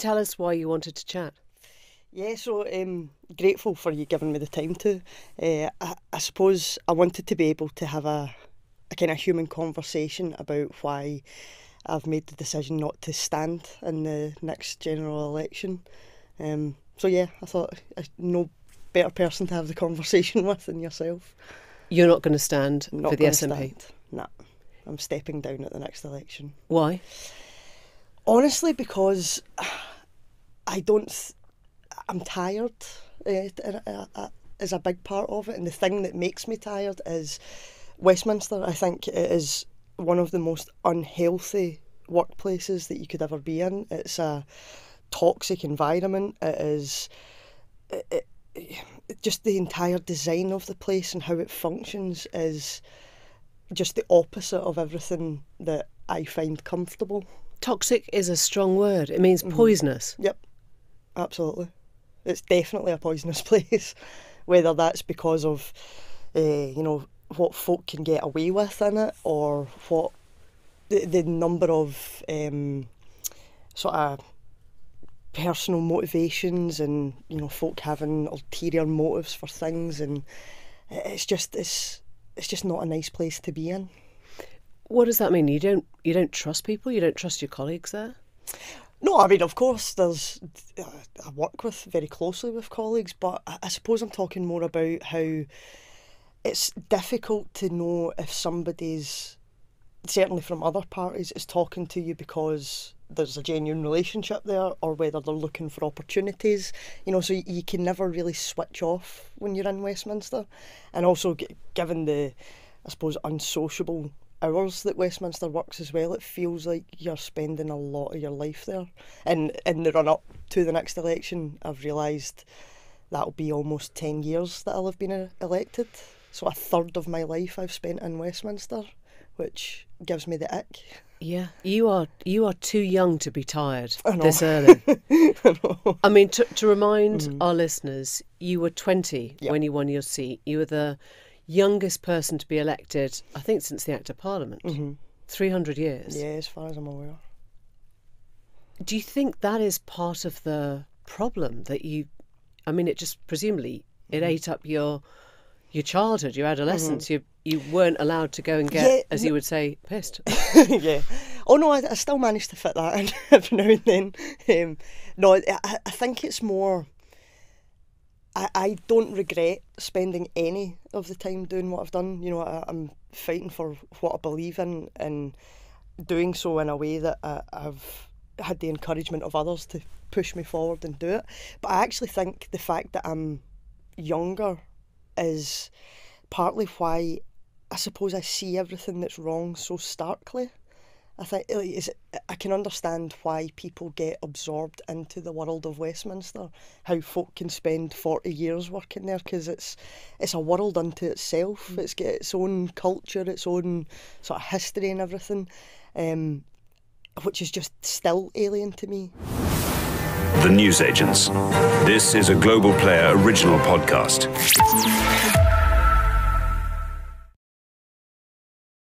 Tell us why you wanted to chat. Yeah, so um, grateful for you giving me the time to. Uh, I, I suppose I wanted to be able to have a, a kind of human conversation about why I've made the decision not to stand in the next general election. Um, so yeah, I thought uh, no better person to have the conversation with than yourself. You're not going to stand Not for the SNP. stand. Nah, I'm stepping down at the next election. Why? Honestly, because I don't. I'm tired. Uh, uh, uh, is a big part of it, and the thing that makes me tired is Westminster. I think it is one of the most unhealthy workplaces that you could ever be in. It's a toxic environment. It is. It, it, just the entire design of the place and how it functions is just the opposite of everything that I find comfortable. Toxic is a strong word. It means Mm-hmm. poisonous. Yep, absolutely. It's definitely a poisonous place. Whether that's because of, uh, you know, what folk can get away with in it, or what the, the number of um, sort of personal motivations and you know folk having ulterior motives for things, and it's just it's it's just not a nice place to be in. What does that mean? You don't you don't trust people. You don't trust your colleagues there. No, I mean, of course, there's. Uh, I work with very closely with colleagues, but I, I suppose I'm talking more about how it's difficult to know if somebody's, certainly from other parties, is talking to you because there's a genuine relationship there or whether they're looking for opportunities. You know, so you, you can never really switch off when you're in Westminster. And also, g- given the, I suppose, unsociable hours that Westminster works as well, it feels like you're spending a lot of your life there. And in the run up to the next election, I've realised that'll be almost 10 years that I'll have been uh, elected. So a third of my life I've spent in Westminster, which gives me the ick. Yeah, you are you are too young to be tired I this early. I mean, to, to remind our listeners, you were 20 Yep. when you won your seat. You were the youngest person to be elected, I think, since the Act of Parliament. Mm-hmm. 300 years. Yeah, as far as I'm aware. Do you think that is part of the problem that you? I mean, it just presumably it mm-hmm. ate up your your childhood, your adolescence. Mm-hmm. You you weren't allowed to go and get, Yeah, as you would say, pissed. yeah. Oh no, I, I still manage to fit that in every now and then. Um, no, I- I think it's more. I, I don't regret spending any of the time doing what I've done. You know, I, I'm fighting for what I believe in and doing so in a way that I, I've had the encouragement of others to push me forward and do it. But I actually think the fact that I'm younger is partly why I suppose I see everything that's wrong so starkly. I think like, is I can understand why people get absorbed into the world of Westminster, how folk can spend forty years working there because it's it's a world unto itself. It's got its own culture, its own sort of history and everything, um, which is just still alien to me. The News Agents. This is a Global Player original podcast.